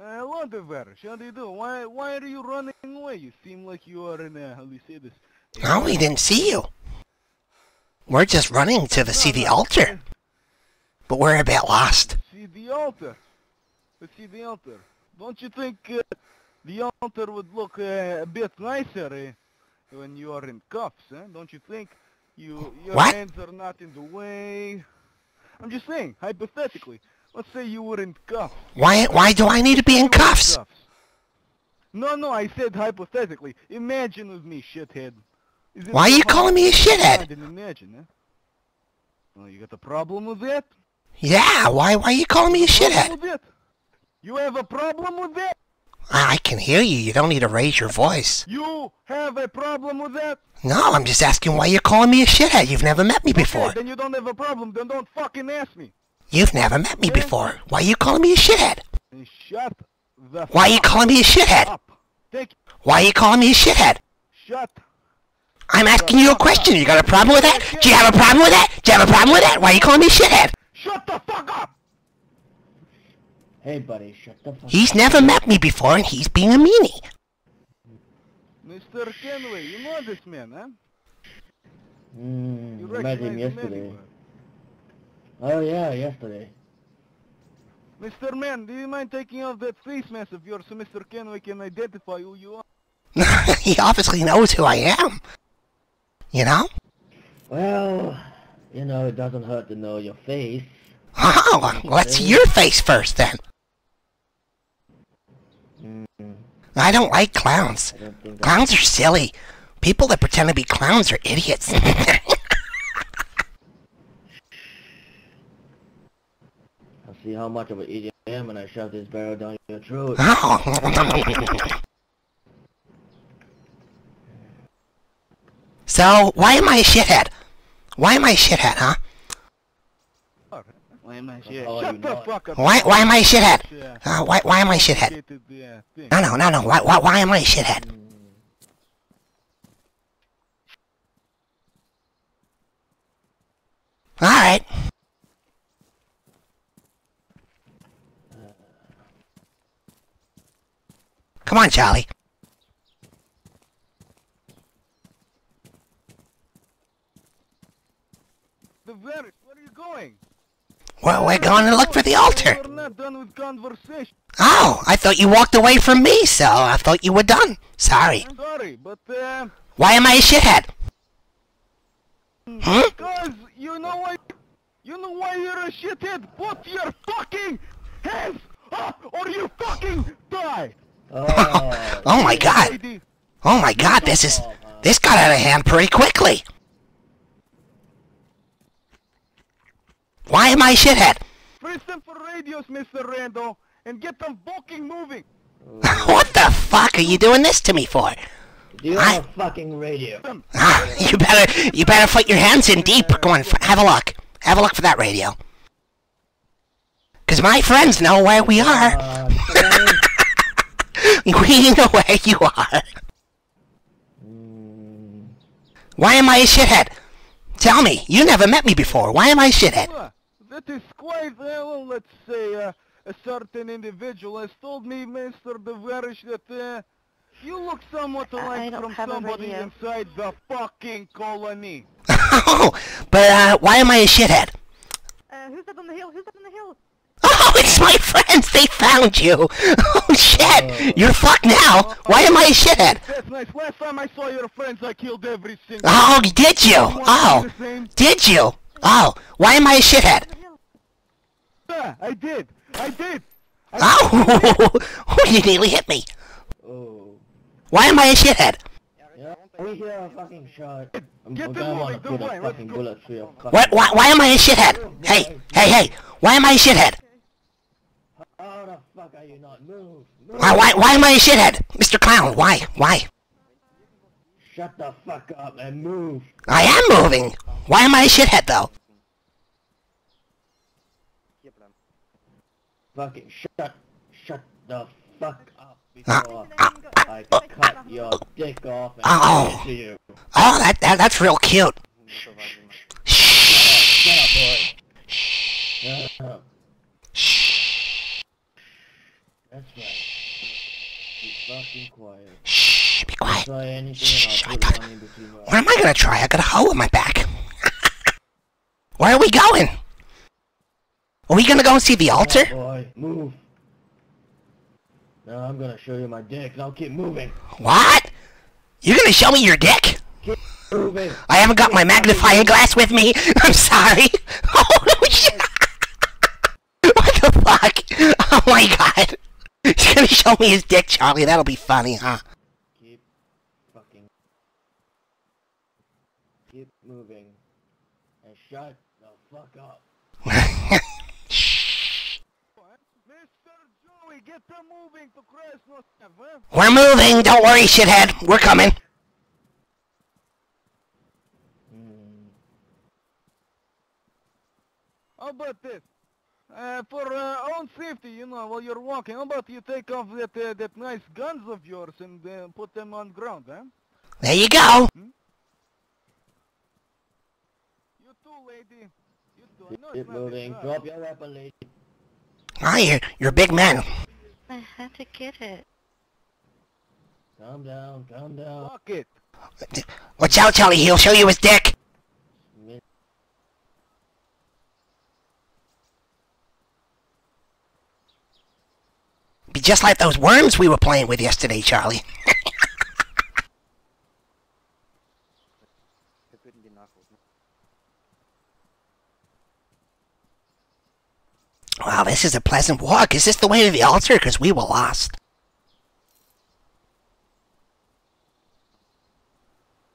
Uh, Deverish. How do you do? Why, why are you running away? You seem like you are in a, how do you say this? No, we didn't see you. We're just running to the, see the altar. But we're a bit lost. See the altar. Let's see the altar. Don't you think uh, the altar would look uh, a bit nicer uh, when you are in cuffs? Eh? Don't you think? You your What? hands are not in the way. I'm just saying, hypothetically. Let's say you were in cuffs. Why, why do I need to be in cuffs? No, no, I said hypothetically. Imagine with me, shithead. Why are you calling me a to I didn't Imagine, eh? Well, you got a problem with that? Yeah, why, why are you calling me a shithead? You have a problem with that? I can hear you. You don't need to raise your voice. You have a problem with that? No, I'm just asking why you're calling me a shithead. You've never met me before. Okay, then you don't have a problem. Then don't fucking ask me. You've never met me before. Why are you calling me a shithead? Shut the Why are you calling me a shithead? Why are you calling me a shithead? shut. I'm asking you a question. You got a problem with that? Do you have a problem with that? Do you have a problem with that? Why are you calling me a shithead? Shut the fuck up. Hey, buddy, shut the fuck He's never met me before and he's being a meanie. Mr. Kenway, you know this man, huh? Mm, You met recognize him him yesterday. anywhere. Oh, yeah, yesterday. Mr. Man, do you mind taking off that face mask of yours so Mr. Kenway can identify who you are? he obviously knows who I am. You know? Well, you know, it doesn't hurt to know your face. Oh, let's see your face first then. Mm, I don't like clowns. Don't. Clowns are silly. People that pretend to be clowns are idiots. see how much of an idiot I am when I shove this barrel down your throat. So, why am I a shithead? Why am I a shithead, huh? Why am I shit? Oh, Shut the not. fuck up. Why, why am I a shithead? Yeah. Uh, why, why am I a shithead? Yeah. No, no, no, no. Why, why, why am I a shithead? All right. Come on, Charlie. The very, where are you going? Well, we're going to look for the altar. We're not done with conversation. Oh, I thought you walked away from me, so I thought you were done. Sorry. I'm sorry, but uh, Why am I a shithead? Huh? because you know why, you know why you're a shithead. Put your fucking hands up, or you fucking die. Oh, Oh my god. Oh my god, this is... This got out of hand pretty quickly. Why am I a shithead? Listen for radios, Mr. Randall, and get them fucking moving. what the fuck are you doing this to me for? do you have a fucking radio? Ah, you better, you better put your hands in deep. Go on, f- have a look. Have a look for that radio. Cause my friends know where we are. Uh, sorry. We know where you are. Mm, Why am I a shithead? Tell me, you never met me before. Why am I a shithead? Uh, That is quite, uh, well, let's say, uh, a certain individual has told me, Mr. Deverish, that uh, you look somewhat I alike from somebody inside the fucking colony. Oh, but uh, why am I a shithead? Uh, who's up on the hill? Who's up on the hill? Oh, it's my friends. They found you. Oh shit, oh. you're fucked now. Why am I a shithead? That's nice. Last time I saw your friends, I killed every single Oh, did you? Oh, did you? Oh, why am I a shithead? The. Yeah, I did. I did. I oh, oh, you nearly hit me. oh. Why am I a shithead? Yeah, we hear a fucking shot. I'm, Get the gonna moving, wanna the put a let's fucking go. bullet through your fucking... Why, why am I a shithead? Hey, hey, hey! Why am I a shithead? The fuck are you not? Move! Move! Why, why, why am I a shithead, Mr. Clown? Why, why? Shut the fuck up and move! I am moving. Why am I a shithead though? Fucking shut, shut the fuck up Uh, before uh, I cut your dick off and Oh. to you. Oh, that, that that's real cute. Shut up, boy. Shut up. Shh. That's right. Be fucking quiet. Shh, be quiet. Try anything Shh, I I'll thought- put one in between your What am I gonna try? I got a hoe in my back. Where are we going? Are we gonna go and see the oh, altar? Oh, boy, move. Now I'm gonna show you my dick. Now keep moving. What? You're gonna show me your dick? Moving. I haven't got my magnifying glass with me. I'm sorry. Oh shit! What the fuck? Oh my god! He's gonna show me his dick, Charlie. That'll be funny, huh? Keep fucking. Keep moving. And shut the fuck up. Shh. Mr. Joey, get them moving to Krasnostav, huh? We're moving. Don't worry, shithead. We're coming. Hmm. How about this? Uh, for uh, own safety, you know, while you're walking, how about you take off that uh, that nice guns of yours and uh, put them on ground, huh? There you go. You too, lady. You too. I know Keep not moving. hard. Drop your weapon, lady. Ah, you're you're a big man. I had to get it. Calm down. Calm down. Fuck it. Watch out, Charlie. He'll show you his dick. Mi- Be just like those worms we were playing with yesterday, Charlie. Wow, this is a pleasant walk. Is this the way to the altar? Because we were lost.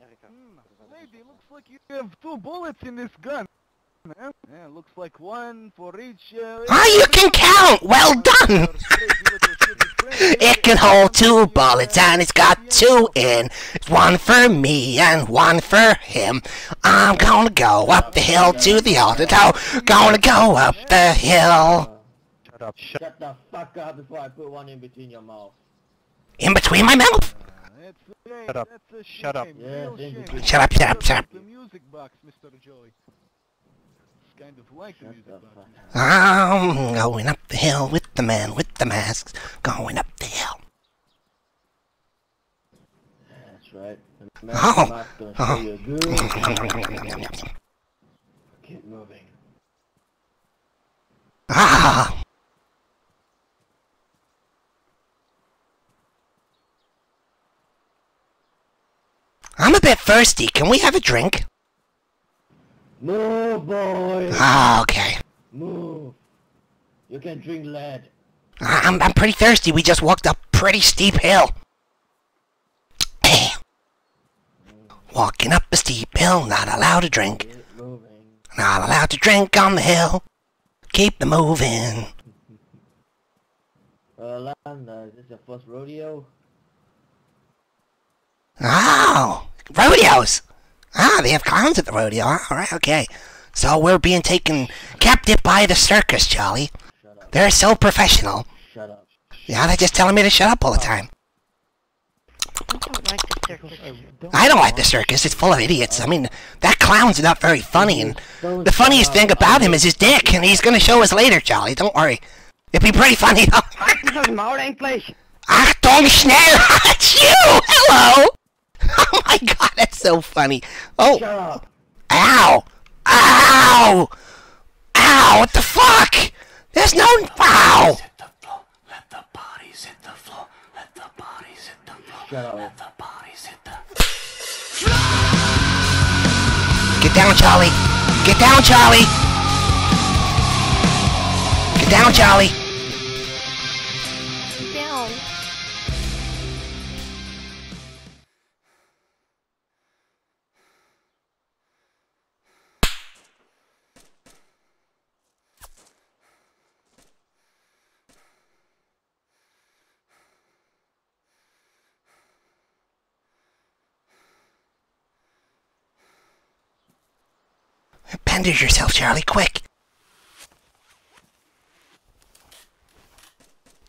Hmm, lady, looks like you have two bullets in this gun. Huh? Yeah, looks like one for each. Uh, Ah, you can count. Well done. It can hold two bullets and it's got two in. It's One for me and one for him. I'm gonna go up the hill to the altar. Toe. Gonna go up the hill. Shut up. Shut the fuck up before I put one in between your mouth. In between my mouth. Shut up. Shut up. Yeah, thank. Shut up, shut up, shut up. The music box, Mr. Joey. It's kind of like the music box. I'm going up the hill with the man with the masks. Going up the hill. That's right. The Oh. master gonna show you good. Keep moving. Ah. I'm a bit thirsty. Can we have a drink? Move, boy. Ah, okay. Move. You can drink lead. I'm, I'm pretty thirsty. We just walked up pretty steep hill. Walking up a steep hill, not allowed to drink. Not allowed to drink on the hill. Keep the moving. Uh, Lan, uh, is this your first rodeo? Oh, rodeos. Ah, they have clowns at the rodeo. All right, okay. So we're being taken captive by the circus, Charlie. They're so professional. Shut up. Yeah, they're just telling me to shut up all the time. I don't like the circus. I don't like the circus. It's full of idiots. I mean, that clown's not very funny, and the funniest thing about him is his dick, and he's gonna show us later, Charlie. Don't worry. It'd be pretty funny, though. Achtung, schnell! It's you! Hello! Oh my god, that's so funny. Oh, Shut up. ow! Ow! Ow! What the fuck? There's no... Ow! Shut up. Get down, Charlie! Get down, Charlie! Get down, Charlie! Bandage yourself, Charlie, quick!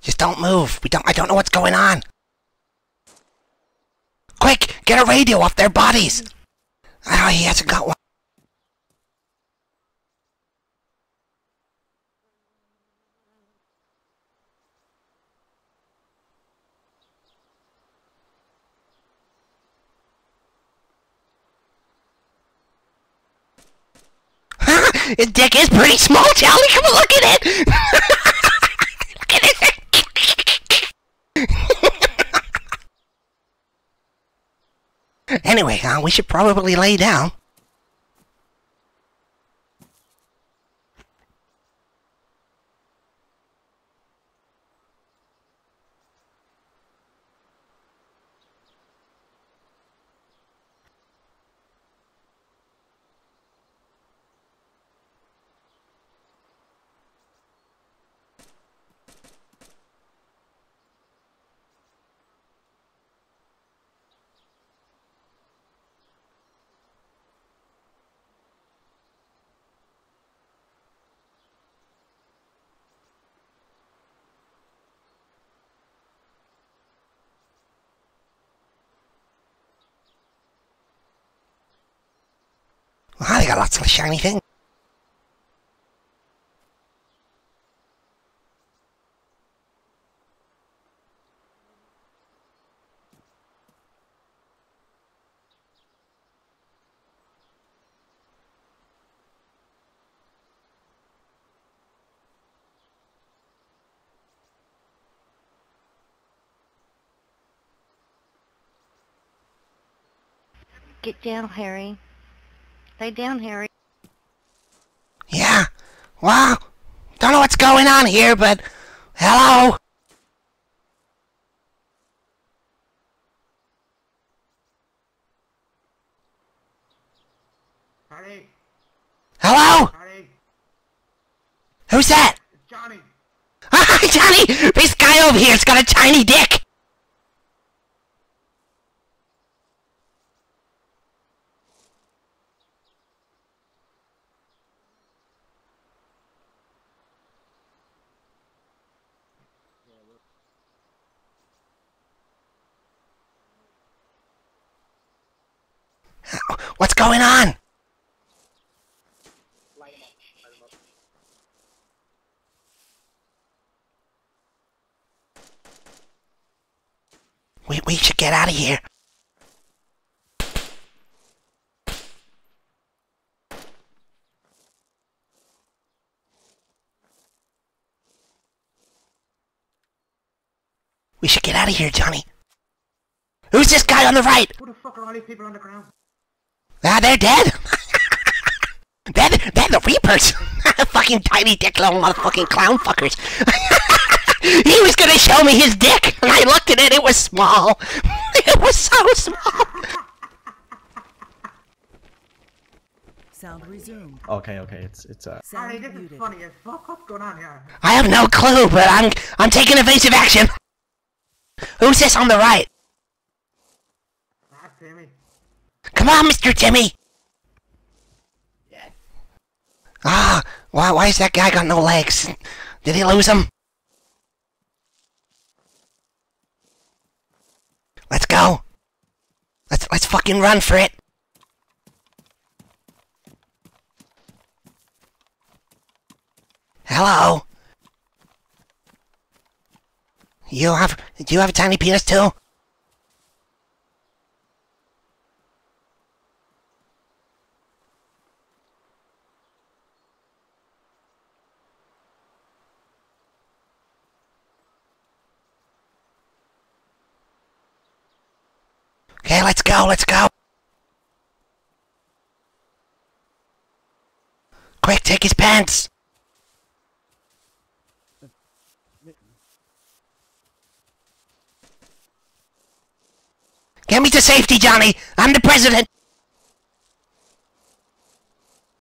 Just don't move. We don't. I don't know what's going on. Quick, get a radio off their bodies. Oh, he hasn't got one. His dick is pretty small, Charlie. Come on, look at it. look at it. anyway, uh, we should probably lay down. Got lots of shiny things. Get down, Harry. Lay down, Harry. Yeah. Wow. Don't know what's going on here, but hello. Harry, Hello. Harry, Who's that? it's Johnny. Hi, Johnny. This guy over here's got a tiny dick. What's going on? We, we should get out of here. We should get out of here, Johnny. Who's this guy on the right? Who the fuck are all these people on the ground? Ah, they're dead. they're, the- they're the Reapers. fucking tiny dick little motherfucking clown fuckers. he was gonna show me his dick, and I looked at it. It was small. it was so small. Sound resumed. Okay, okay, it's it's uh Sound muted. as fuck. What's going on here? I have no clue, but I'm I'm taking evasive action. Who's this on the right? Ah, Timmy. Come on, Mr. Timmy. Ah, why why is that guy got no legs? Did he lose them? Let's go. Let's let's fucking run for it. Hello. You have do you have a tiny penis too? Okay, let's go, let's go. Quick, take his pants. Get me to safety, Johnny. I'm the president.